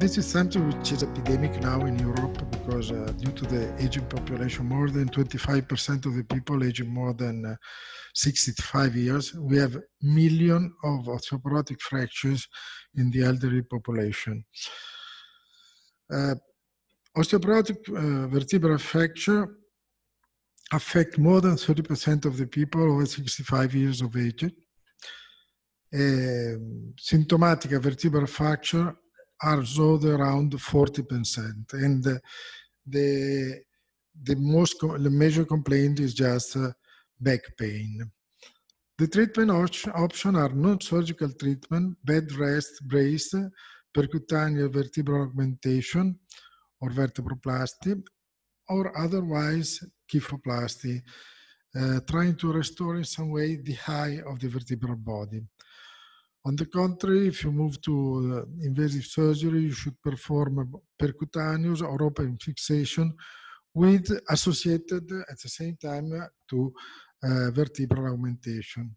this is something which is epidemic now in Europe because uh, due to the aging population, more than 25% of the people aging more than uh, 65 years, we have million of osteoporotic fractures in the elderly population. Uh, osteoporotic uh, vertebral fracture affect more than 30% of the people over 65 years of age. Uh, symptomatic vertebral fracture are sold around 40%. And the, the most, the major complaint is just uh, back pain. The treatment options are non-surgical treatment, bed rest, brace, percutaneous vertebral augmentation, or vertebroplasty, or otherwise kyphoplasty, uh, trying to restore in some way the height of the vertebral body. On the contrary, if you move to uh, invasive surgery, you should perform percutaneous or open fixation with associated at the same time to uh, vertebral augmentation.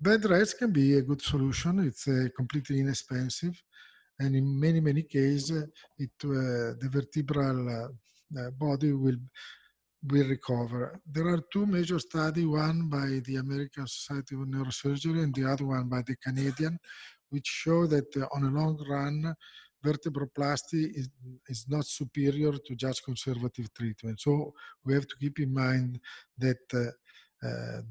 Bed rest can be a good solution. It's uh, completely inexpensive. And in many, many cases, it, uh, the vertebral uh, uh, body will will recover. There are two major studies, one by the American Society of Neurosurgery and the other one by the Canadian, which show that uh, on a long run, vertebroplasty is, is not superior to just conservative treatment. So we have to keep in mind that uh, uh,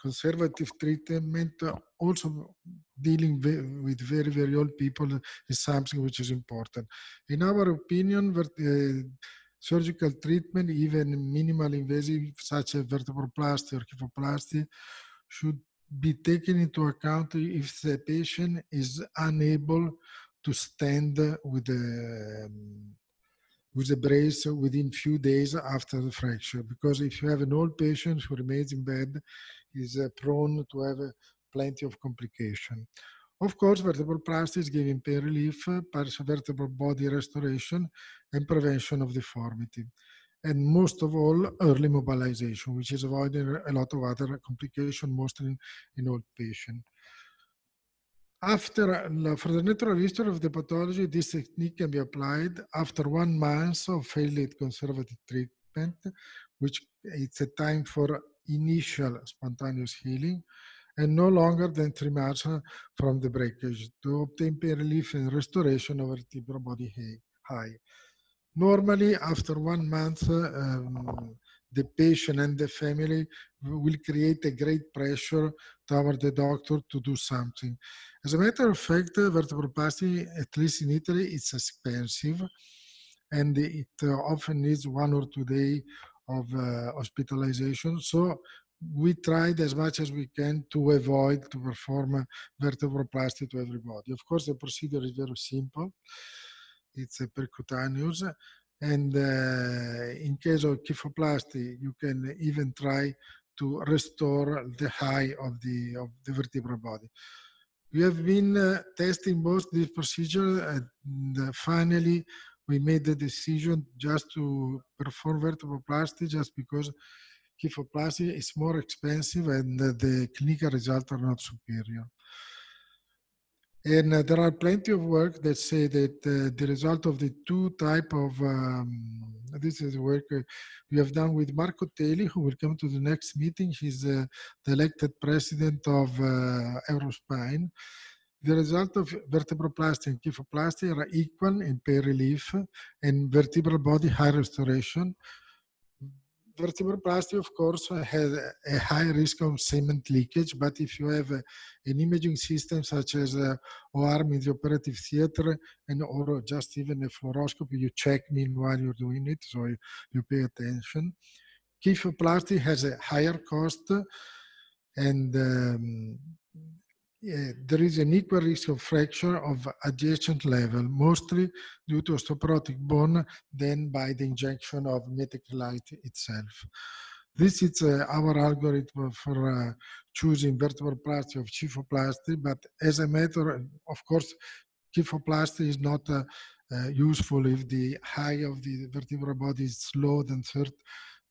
conservative treatment also dealing with very, very old people is something which is important. In our opinion, uh, surgical treatment, even minimal invasive such as vertebroplasty or kyphoplasty, should be taken into account if the patient is unable to stand with the um, with the brace within few days after the fracture. Because if you have an old patient who remains in bed, is uh, prone to have uh, plenty of complication. Of course, vertebroplasty is giving pain relief, partial vertebral body restoration, and prevention of deformity. And most of all, early mobilization, which is avoiding a lot of other complications, mostly in, in old patients. After, for the natural history of the pathology, this technique can be applied after one month of failed conservative treatment, which it's a time for initial spontaneous healing, and no longer than three months from the breakage to obtain pain relief and restoration of vertebral body high. Normally, after one month, um, the patient and the family will create a great pressure toward the doctor to do something. As a matter of fact, vertebral vertebroplasty, at least in Italy, it's expensive and it uh, often needs one or two days of uh, hospitalization. So we tried as much as we can to avoid to perform vertebroplasty to everybody. Of course, the procedure is very simple. It's a percutaneous, and uh, in case of kyphoplasty, you can even try to restore the height of the of the vertebral body. We have been uh, testing both these procedures, and uh, finally, we made the decision just to perform vertebroplasty just because kyphoplasty is more expensive and the clinical results are not superior. And uh, there are plenty of work that say that uh, the result of the two type of, um, this is work uh, we have done with Marco Teli, who will come to the next meeting. He's uh, the elected president of uh, Eurospine. The result of vertebroplasty and kyphoplasty are equal in pain relief and vertebral body high restoration vertebroplasty, of course, has a high risk of cement leakage, but if you have an imaging system such as a O-arm in the operative theater and or just even a fluoroscopy, you check meanwhile you're doing it, so you, you pay attention. Kyphoplasty has a higher cost and um, there is an equal risk of fracture of adjacent level, mostly due to osteoporotic bone than by the injection of methacrylate itself. This is uh, our algorithm for uh, choosing vertebroplasty of kyphoplasty, but as a matter, of course, kyphoplasty is not uh, uh useful if the height of the vertebral body is lower than 30,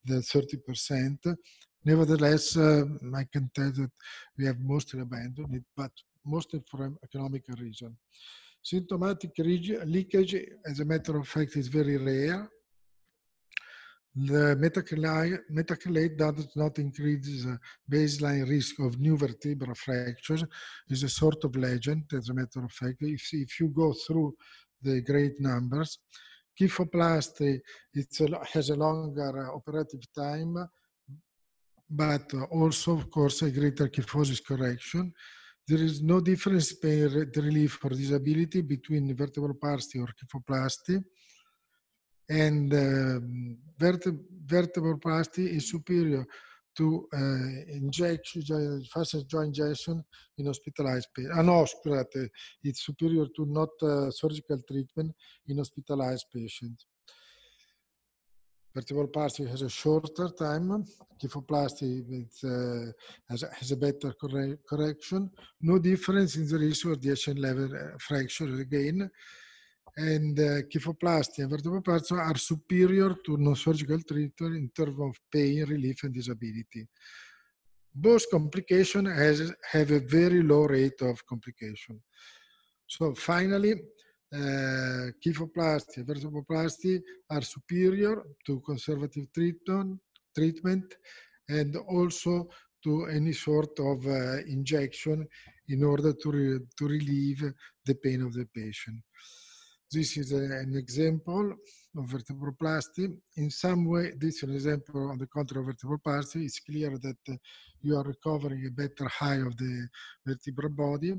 the 30%. Nevertheless, uh, I can tell that we have mostly abandoned it, but mostly for economic reason. Symptomatic leakage, as a matter of fact, is very rare. The methacrylate does not increase the baseline risk of new vertebral fractures. is a sort of legend, as a matter of fact. If, if you go through the great numbers, kyphoplasty it has a longer operative time, but also, of course, a greater kyphosis correction. There is no difference in relief for disability between vertebroplasty or kyphoplasty. And uh, vertebroplasty is superior to uh, injection, facet joint injection in hospitalized patients. Ah, no, it's superior to not uh, surgical treatment in hospitalized patients. Vertebroplasty has a shorter time. Kyphoplasty uh, has, a, has, a, better corre correction. No difference in the risk of DHN level uh, fracture again. And uh, kyphoplasty and vertebroplasty are superior to non-surgical treatment in terms of pain, relief, and disability. Both complications have a very low rate of complication. So finally, uh, kyphoplasty and vertebroplasty are superior to conservative treatment, treatment and also to any sort of uh, injection in order to, re to relieve the pain of the patient. This is a, an example of vertebroplasty. In some way, this is an example on the contrary of vertebroplasty. It's clear that uh, you are recovering a better height of the vertebral body.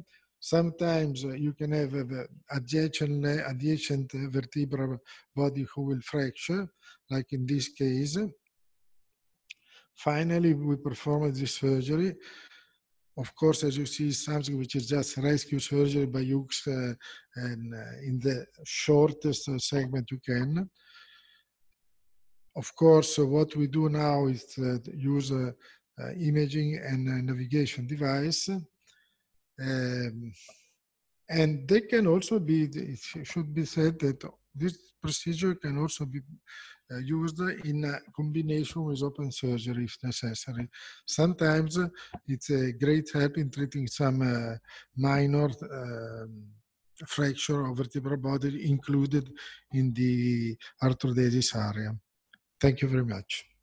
Sometimes uh, you can have a adjacent, adjacent vertebral body who will fracture, like in this case. Finally, we perform this surgery. Of course, as you see, something which is just rescue surgery by Hughes uh, and uh, in the shortest uh, segment you can. Of course, what we do now is use imaging and navigation device um, and they can also be, it should be said that this procedure can also be uh, used in combination with open surgery if necessary. Sometimes it's a great help in treating some uh, minor um, fracture of vertebral body included in the arthrodesis area. Thank you very much.